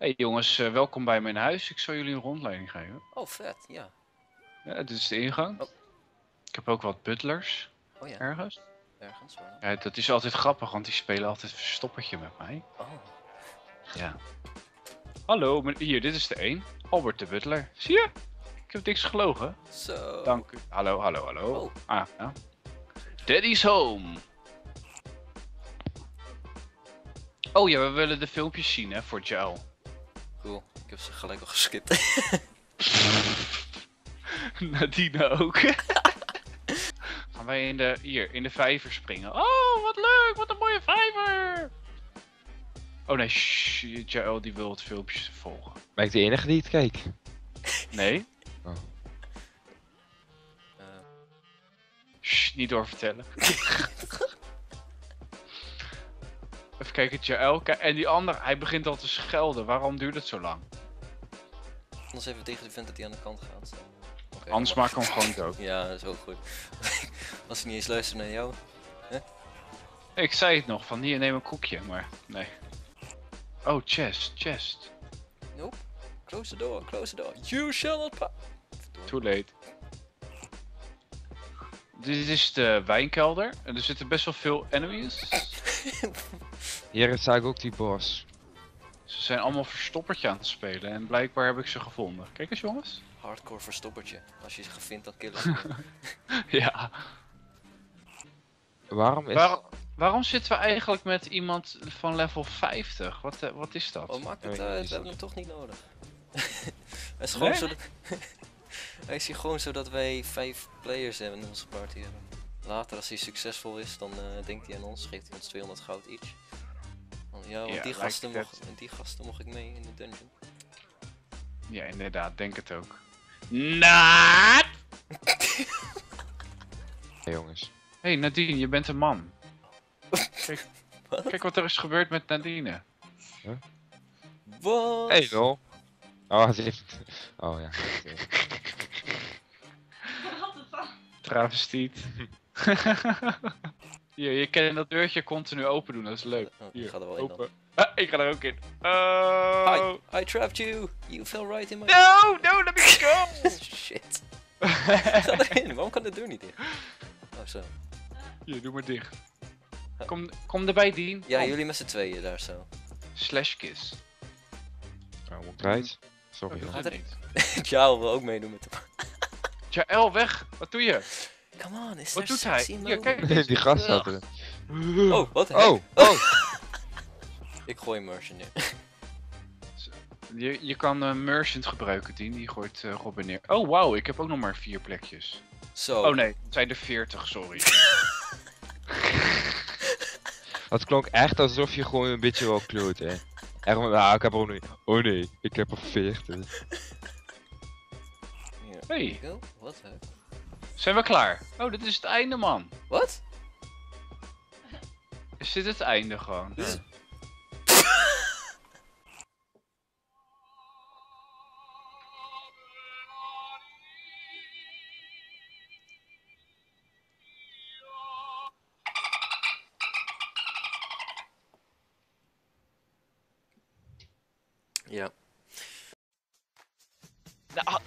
Hey jongens, eh, welkom bij mijn huis. Ik zal jullie een rondleiding geven. Oh, vet, ja. Ja, dit is de ingang. Oh. Ik heb ook wat butlers Oh ja, ergens. ergens wel. Ja, dat is altijd grappig, want die spelen altijd verstoppertje met mij. Oh, Ja. Hallo, hier, dit is de één. Albert de butler. Zie je? Ik heb niks gelogen. zo. Dank u. Hallo, hallo, hallo. Oh. Ah, ja. Daddy's home. Oh ja, we willen de filmpjes zien, hè, voor Joe. Cool. Ik heb ze gelijk al geskipt. Nadine ook. Gaan wij in de, hier, in de vijver springen. Oh, wat leuk, wat een mooie vijver. Oh nee, shh, Jael die wil het filmpje volgen. Ben ik de enige die het keek? Nee, Eh, shh, niet doorvertellen. Even kijken, Jael. En die ander, hij begint al te schelden. Waarom duurt het zo lang? anders even tegen de vent dat hij aan de kant gaat. Oké, Anders maak ik hem gewoon dood. Ja, dat is ook goed. Als hij niet eens luistert naar jou. Ik zei het nog, van hier neem een koekje, maar nee. Oh, chest, chest. Nope. Close the door, close the door. You shall not pa- Too late. Dit is de wijnkelder. En er zitten best wel veel enemies. Hier sta ik ook die boss. Ze zijn allemaal verstoppertje aan het spelen. En blijkbaar heb ik ze gevonden. Kijk eens jongens. Hardcore verstoppertje. Als je ze vindt, dan killen ja. Waarom is... Waar- waarom zitten we eigenlijk met iemand van level 50? Wat, eh, wat is dat? Oh, maakt het is We hebben hem toch niet nodig. Hij is gewoon Nee? zodat... hij is hier gewoon zodat wij vijf players hebben in onze party hebben. Later, als hij succesvol is, dan eh, denkt hij aan ons. Geeft hij ons 200 goud each. Ja, want Ja, die, gasten mocht, die gasten mocht ik mee in de dungeon. Ja, inderdaad. Denk het ook. Naat! Hey, jongens. hey, Nadine, je bent een man. Kijk, Wat? kijk wat er is gebeurd met Nadine. Wat? Hey, lol. Oh, ze heeft... Oh, ja. Travestiet. Hier, je kan dat deurtje continu open doen, dat is leuk. Oh, ik Hier, ga er wel in dan. Ah, ik ga er ook in. Oh. Hi, I trapped you! You fell right in my... No, no, let me go! Shit. Ga erin, waarom kan de deur niet dicht? Oh, zo. Hier, doe maar dicht. Kom, kom erbij, Dien. Ja, Kom. jullie met z'n tweeën daar zo. Slash kiss. Oh, eruit? Sorry, Oh, Gaat niet. Jaal wil ook meedoen met de... Jaël, weg! Wat doe je? Come on, is Wat doet hij? Hier, kijk. die gast zat er. Oh, wat? Oh, oh! Ik gooi merchant neer. Je, je kan een merchant gebruiken, Dien. Die gooit eh, Robin neer. Oh, wauw, ik heb ook nog maar vier plekjes. Zo. Oh nee, het zijn er veertig, sorry. Dat klonk echt alsof je gewoon een beetje wel kloot, hè. Echt, van, ah, ik heb er ook niet. Oh nee, ik heb er 40. Hier. Hey. Wat? hè? Zijn we klaar? Oh, dit is het einde, man. Wat? Is dit het einde gewoon? Is- Ja. Nou,